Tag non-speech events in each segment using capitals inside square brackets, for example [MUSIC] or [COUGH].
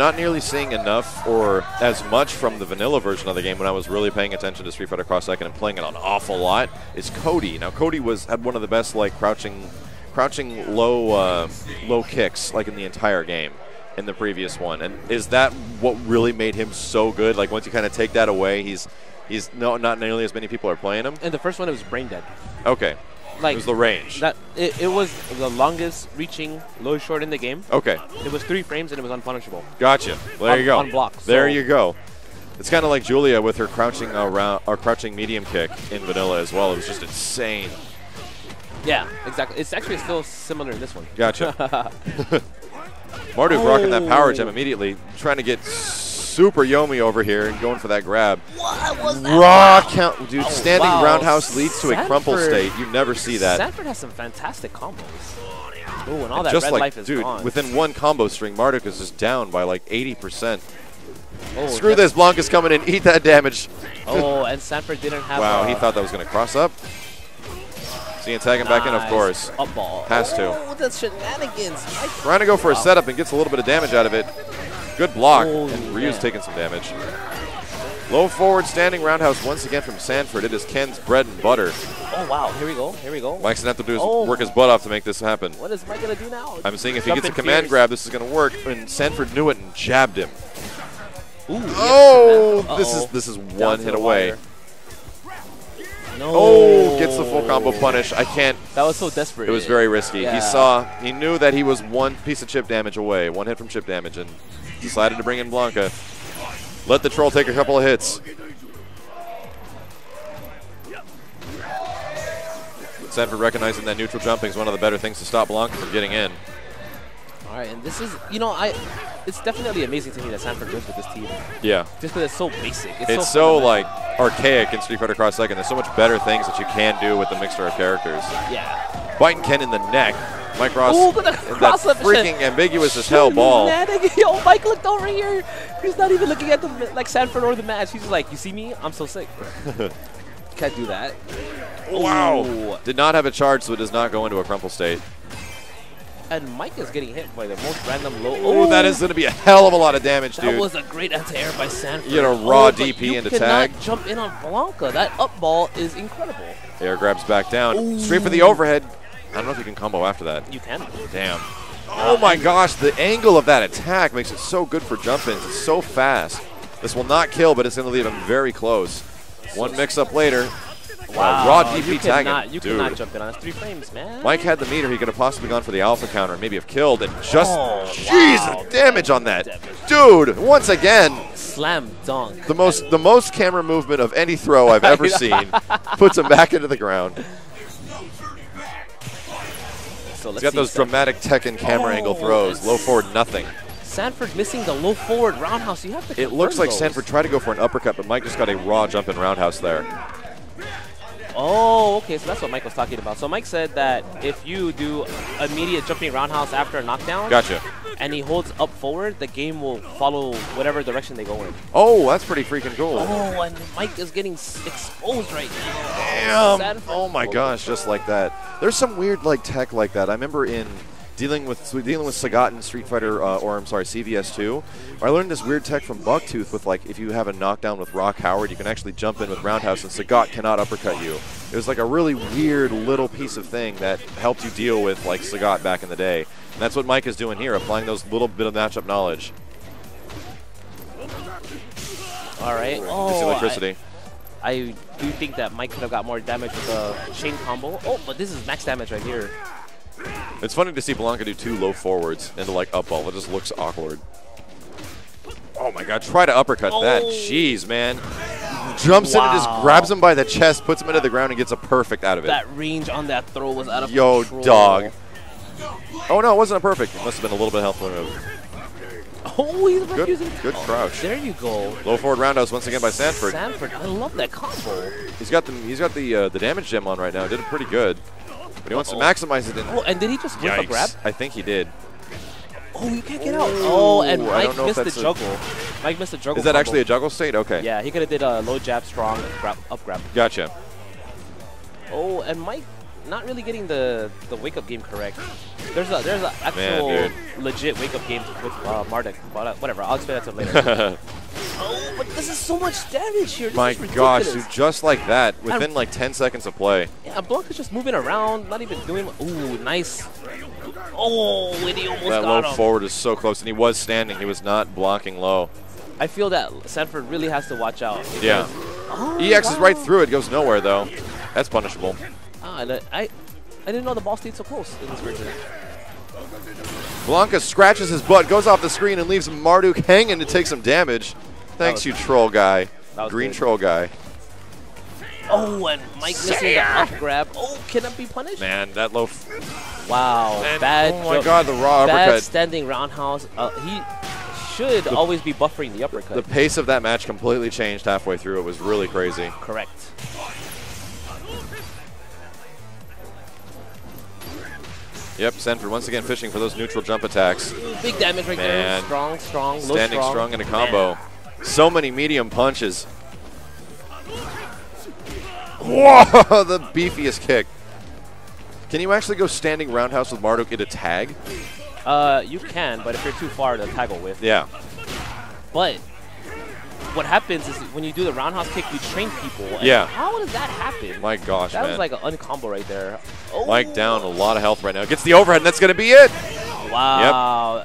not nearly seeing enough or as much from the vanilla version of the game when I was really paying attention to Street Fighter Cross Tekken and playing it an awful lot is Cody. Now Cody was had one of the best like crouching, crouching low, uh, low kicks like in the entire game in the previous one. And is that what really made him so good? Like once you kind of take that away, he's he's no not nearly as many people are playing him. And the first one, it was brain dead. Okay, Like it was the range. that. It, it was the longest reaching low short in the game. Okay, It was three frames and it was unpunishable. gotcha. There On- you go. on block, There so- you go. It's kind of like Julia with her crouching around or crouching medium kick in vanilla as well. It was just insane. Yeah, exactly. It's actually still similar in this one. Gotcha. [LAUGHS] Marduk rocking that power gem Oh. immediately, trying to get super Yomi over here and going for that grab. What was that? Raw count, dude. Oh, standing wow. roundhouse leads to a crumple state. You never see that. Santhrax has some fantastic combos. Ooh, and all that Just red like, life is dude, gone. within one combo string, Marduk is just down by like 80%. oh, Screw this, Blanka's coming in. Eat that damage. Oh, and Santhrax didn't have. [LAUGHS] Wow, he thought that was going to cross up. Seeing tag him back in, of course. Up ball. Has to. Oh, shenanigans. Trying to go for a setup and gets a little bit of damage out of it. Good block. Oh, and Ryu's man. taking some damage. Low forward standing roundhouse once again from Santhrax. It is Ken's bread and butter. Oh wow, here we go. Here we go. Mike's going to have to do is Oh. work his butt off to make this happen. What is Mike gonna do now? I'm seeing if he gets a command grab, this is going to work. And Santhrax knew it and jabbed him. Ooh, yes, Oh, this is this is Down one hit away. No. Oh, gets the full combo punish. I can't. That was so desperate. It was very risky. Yeah. He saw, he knew that he was one piece of chip damage away, one hit from chip damage, and decided to bring in Blanka. Let the troll take a couple of hits. Santhrax recognizing that neutral jumping is one of the better things to stop Blanka from getting in. All right, and this is, you know, I, it's definitely amazing to me that Santhrax lives with this team, Yeah. just because it's so basic. It's, It's so fundamental. like archaic in Street Fighter Cross Tekken. There's so much better things that you can do with the mixture of characters. yeah. Biting Ken in the neck. Mike Ross Ooh, but the in that freaking ambiguous as hell ball. [LAUGHS] Yo, Mike looked over here. He's not even looking at the like Santhrax or the match. He's just like, you see me? I'm so sick. [LAUGHS] Can't do that. Wow. Ooh. Did not have a charge, so it does not go into a crumple state. And Mike is getting hit by the most random low. Oh, that is going to be a hell of a lot of damage, That dude. was a great anti-air by Santhrax. You get a raw Oh, DP you into tag. jump in on Blanka. That up ball is incredible. Air grabs back down. Ooh. Straight for the overhead. I don't know if you can combo after that. You can. Damn. Ah. Oh my gosh, the angle of that attack makes it so good for jump-ins. It's so fast. This will not kill, but it's going to leave him very close. One mix-up later. Wow. raw DP you tagging. You Dude. cannot jump in on this. Three frames, man. Mike had the meter. He could have possibly gone for the alpha counter and maybe have killed and just Oh, jeez wow. damage on that. Dude, once again, Slam dunk. the most the most camera movement of any throw I've ever [LAUGHS] seen puts him back into the ground. So He's got those Santhrax. dramatic Tekken camera angle Oh, throws. Low forward, nothing. Santhrax missing the low forward roundhouse. You have to. It looks like those. Santhrax tried to go for an uppercut, but Mike just got a raw jump in roundhouse there. Oh, okay. So that's what Mike was talking about. So Mike said that if you do immediate jumping roundhouse after a knockdown, Gotcha. and he holds up forward, the game will follow whatever direction they go in. Oh, that's pretty freaking cool. Oh, and Mike is getting exposed right now. Damn. Oh my gosh, just like that. There's some weird like tech like that. I remember in dealing with dealing with Sagat in Street Fighter, uh, or I'm sorry, CVS2. I learned this weird tech from Buktooth with like if you have a knockdown with Rock Howard, you can actually jump in with Roundhouse, and Sagat cannot uppercut you. It was like a really weird little piece of thing that helped you deal with like Sagat back in the day. And that's what Mike is doing here, applying those little bit of matchup knowledge. All right. Oh, electricity. I, I do think that Mike could have got more damage with the chain combo. Oh, but this is max damage right here. It's funny to see Blanka do two low forwards into like up ball. It just looks awkward. Oh my god, try to uppercut that. Oh. Jeez, man. Jumps in and just grabs him by the chest, puts him into the ground, and gets a perfect out of it. That range on that throw was out of Yo, control. dog. Oh no, it wasn't a perfect. It must have been a little bit limit. Oh, he's Good, good crouch. There you go. Low forward roundhouse once again by Santhrax. Santhrax, I love that combo. He's got the he's got the uh, the damage gem on right now. Did it pretty good, but he wants to Uh-oh. maximize it. In Oh, and did he just whip a grab? I think he did. Oh, you can't get out. Oh, and Mike missed the juggle. Mike missed the juggle. Is that combo. actually a juggle state? Okay. Yeah, he could have did a low jab, strong grab, up grab. Gotcha. Oh, and Mike not really getting the the wake up game correct. There's a there's an actual dude. legit wake up game with uh, Marduk, but uh, whatever. I'll explain that to later. [LAUGHS] oh, but this is so much damage here. This My gosh, dude, just like that, within like 10 seconds of play. Yeah, Blanka's just moving around, not even doing. Ooh, nice. Oh, and he almost That got low him. forward is so close, and he was standing. He was not blocking low. I feel that Santhrax really has to watch out. Yeah. Oh, EX is right through it, goes nowhere though. That's punishable. Ah, I, I, I didn't know the ball stayed so close in this version. Blanca scratches his butt, goes off the screen, and leaves Marduk hanging to take some damage. Thanks, was- you troll guy. Green good. troll guy. Oh, and Mike missing the up grab. Oh, can it be punished? Man, that low. Wow, and, bad. oh my jo- god, the raw bad uppercut. standing roundhouse. Uh, he should always be buffering the uppercut. The pace of that match completely changed halfway through. It was really crazy. Correct. Yep, Santhrax once again fishing for those neutral jump attacks. Big damage right there. Strong, strong, low Standing strong. strong in a combo. So many medium punches. Whoa, [LAUGHS] the beefiest kick. Can you actually go standing roundhouse with Marduk in a tag? Uh, you can, but if you're too far, the tag will whiff. Yeah. But what happens is when you do the roundhouse kick, you train people. and Yeah. How does that happen? My gosh, that man. was like an uncombo right there. Oh, Mike down a lot of health right now. Gets the overhead, and that's going to be it. Wow.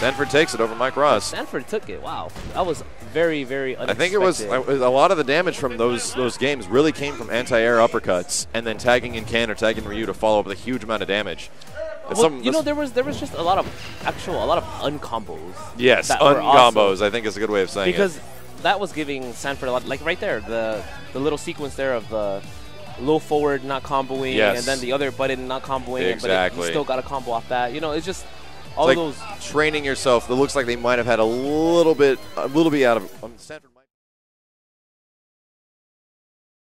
Santhrax takes it over Mike Ross. Santhrax took it. Wow. That was very, very I think it was a lot of the damage from those those games really came from anti-air uppercuts and then tagging in Ken or tagging Ryu to follow up with a huge amount of damage. Well, some- you know, there was there was just a lot of actual, a lot of uncombos. yes, uncombos. I think is a good way of saying it. because that was giving Santhrax a lot. Like right there, the the little sequence there of the low forward not comboing, Yes. and then the other button not comboing, but it, Exactly. he still got a combo off that. You know, it's just all like those. training yourself. That looks like they might have had a little bit, a little bit out of. Um,